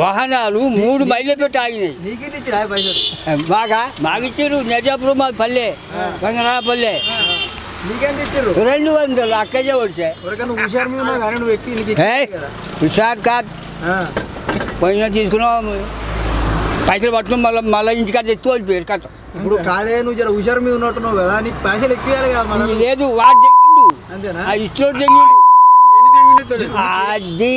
వాహనాలు మూడు మైళ్ళ పెట్టి ఆగినాయి. బాగా? మాగిచ్చారు నిజాపురం మా పల్లె ఇచ్చారు? రెండు వందలు అక్కడే వచ్చాయి హుషారు కదా. పోయిన తీసుకున్నాం. పైసలు పట్టుకుని మళ్ళీ మళ్ళీ ఇంటికాడ ఎత్తి వెళ్ళిపోయారు కథ. ఇప్పుడు కాదే నువ్వు జర హుషారు మీద ఉన్నట్టున్నావు కదా నీకు పైసలు ఎక్కియాలి కదా లేదు వాడు తెగిండు. అంతేనా? ఆ ఇచ్చోడు తెగిండు. అది.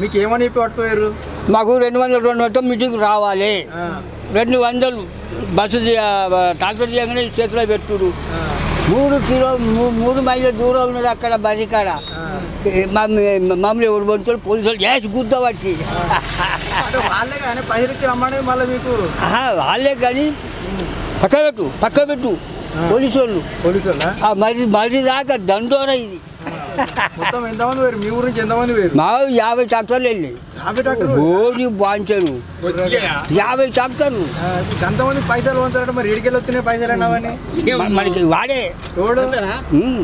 మీకు ఏమని చెప్పి పట్టుకోయారు మాకు రెండు వందలు రెండు వందలు మీటింగ్ రావాలి. రెండు వందలు బస్సు ట్రాక్టర్ చేయగానే చేతిలో పెట్టుడు. మూడు కిలో మూడు మైళ్ళ దూరం ఉన్నది అక్కడ బసి కాడ. మమ్మల్ని ఎవరు పంచుతారు పోలీసులు వేసి గుద్ద పట్టి అంటే వాళ్ళే కానీ పక్క పెట్టు పక్క పెట్టు. పోలీసు వాళ్ళు. మరి మరి దాకా దండోర ఇది. మొత్తం ఎంతమంది వేరు మీ ఊరు నుంచి ఎంతమంది వేరు మా యాభై ట్రాక్టర్లు వెళ్ళాయి యాభై బోడి బాంచారు. యాభై ట్రాక్టర్లు. ఎంతమంది పైసలు వంచారంటే మరి? ఏడికెళ్ళి వస్తున్నాయి పైసలు అన్నావని మ- మనకి వాడే. ఎవడు? ఉమ్.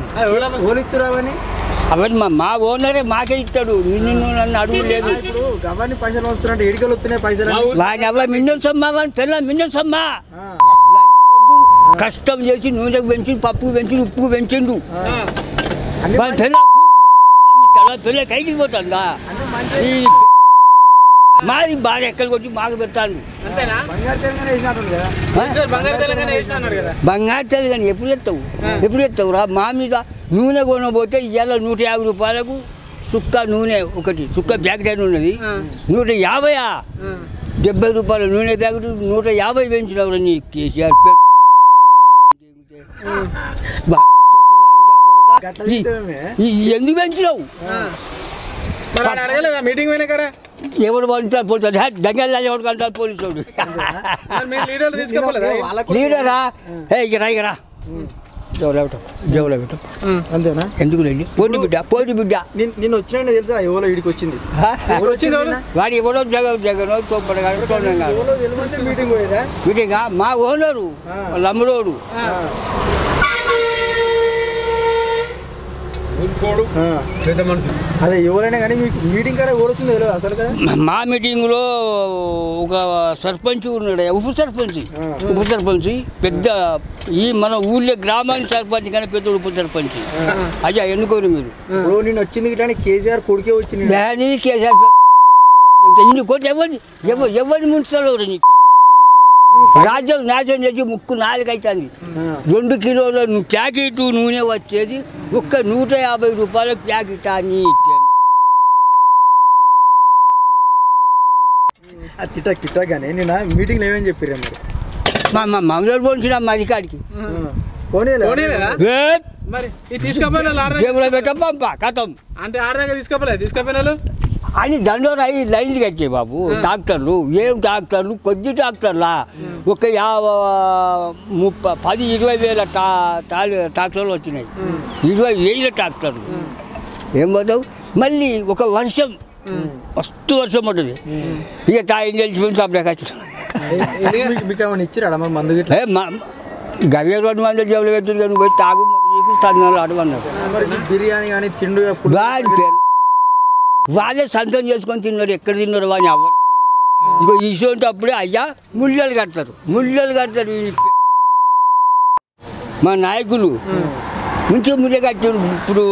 ఓలు ఇచ్చురావని అవన్నీ? మా మా ఓనరే మాకే ఇస్తాడు. నిన్ను నన్ను అడుగు లేదు. ఇప్పుడు గవర్ని పైసలు వస్తున్నట్టు ఏడికెళ్ళి వస్తున్నాయి పైసలు? వాడిని ఎవరు మిన్నెలు సమ్మా వాడిని పిల్ల మిన్నెలు సమ్మా. కష్టం చేసి నూనెకు పెంచి పప్పు పెంచి ఉప్పు పెంచిండు. మంచి- పిల్ల పిల్ల కైకి పోతుందా? ఈ మాది బాగా ఎక్కడికి వచ్చి మాకు పెట్టాను బంగారు తెలంగాణ ఎప్పుడు ఎత్తావు? ఎప్పుడు ఎత్తావు రా? మా మీద నూనె కొనబోతే ఇవాళ నూట యాభై రూపాయలకు సుక్క నూనె ఒకటి సుక్క ప్యాకెట్ అని ఉన్నది. నూట యాభైయా? డెబ్బై రూపాయల నూనె ప్యాకెట్ నూట యాభై పెంచినవరా నీ కేసీఆర్? పె- బా- గట్ల ఈ- తింటామే ఈ ఎందుకు పెంచినావు? మీటింగ్ పోయినా ఎవడు పంచుతారు దగ్గర ఎవడు కంటారు పోలీసు లీడరా? ఏ ఇక రా ఇక రా. జవులో పెట్టు జవులో పెట్టు. అంతేనా? ఎందుకు లేండి పోటీ బిడ్డ పోటీ బిడ్డ. నిన్- నిన్న వచ్చిన తెలుసా? ఎవరో ఇడికి వచ్చింది. ఎవరు ఎవరు? వాడు ఎవడో జగ జగన్ తోపడు ఎవరో మీటింగ్ వీటిగా మా ఓనరు. వాళ్ళ అదే ఎవరైనా కానీ మీకు మీటింగ్ కాడ ఎవరు తెలియదు అసలు కదా? మా- మీటింగ్లో ఒక సర్పంచ్ ఉన్నాడు. ఉప సర్పంచ్. ఉప సర్పంచ్. పెద్ద ఈ మన ఊళ్ళో గ్రామానికి సర్పంచ్ కానీ పెద్ద ఉప సర్పంచ్. అయ్యా ఎన్నుకోరు మీరు? ఇప్పుడు నేను వచ్చింది ఇట్లా కేసీఆర్ కొడుకే వచ్చింది. కేసీఆర్ ఎవరిని ఎవరు ఎవరిని ముంచుతారు నీకు? రాజ్యం నాశనం చేసి ముక్కు నాలుగైతుంది. రెండు కిలోల ప్యాకెట్ నూనె వచ్చేది ఒక్క నూట యాభై రూపాయల ప్యాకెట్ అని ఆ తిట్టా తిట్టా కానీ నిన్న మీటింగ్లో ఏమేమి చెప్పారు మరి? మా మా మామూలు పోంచిన మరికాడికి పోనీలే. పోనీలేదా? మరి తీసుకపోయిన పెట్ట పంప కథం. అంటే ఆడ దగ్గర తీసుకపోలేదు తీసుకపోయిన వాళ్ళు? అని దండోరా అయి లైన్లు కట్టాయి బాబు. డాక్టర్లు. ఏం డాక్టర్లు? కొద్ది డాక్టర్లా? ఒక యాభై ముప్పై పది ఇరవై వేల టా డాక్టర్లు వచ్చినాయి. ఇరవై వేల డాక్టర్లు. ఏం పోతావు? మళ్ళీ ఒక వర్షం. మస్తు వర్షం ఉంటుంది ఇక తాయి తెలిసిపోయింది అప్పుడే మా గవ్య రెండు మంది జబ్బులు పోయి తాగు అడవన్నారు ఈ బిర్యానీ కానీ తిండు వాళ్ళే సంతం చేసుకొని తిన్నారు. ఎక్కడ తిన్నారు వాడిని అవ్వలేదు ఇంకో ఇటువంటి అప్పుడే అయ్యా ముళ్ళలు కడతారు. ముళ్ళలు కడతారు మా నాయకులు. మంచిగా ముళ్ళ కట్టారు ఇప్పుడు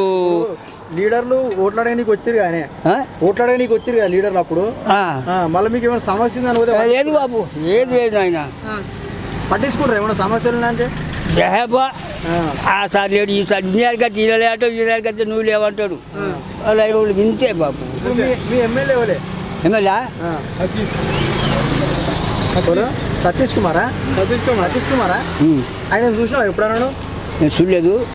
లీడర్లు ఓట్లాడడానికి వచ్చారు కానీ? ఓట్లాడడానికి వచ్చారు కదా లీడర్లు అప్పుడు? మళ్ళీ మీకు ఏమైనా సమస్య లేదు బాబు. ఏది లేదు ఆయన పట్టించుకుంటారు? ఏమైనా సమస్యలు ఉన్నాయంటే? జహబా ఆ, సార్ లేడు ఈ సార్ ఇన్నేళ్ళకి వచ్చి ఈయనలేటో ఈయనకి వచ్చి నువ్వు లేవంటాడు. అలా ఇంతే బాబు. ఇప్పుడు మీ మీ ఎమ్మెల్యే? సతీష్. కుమారా? సతీష్ కుమార్. సతీష్ కుమారా. ఆయన చూసినావు ఎప్పుడన్నా నేను చూడలేదు.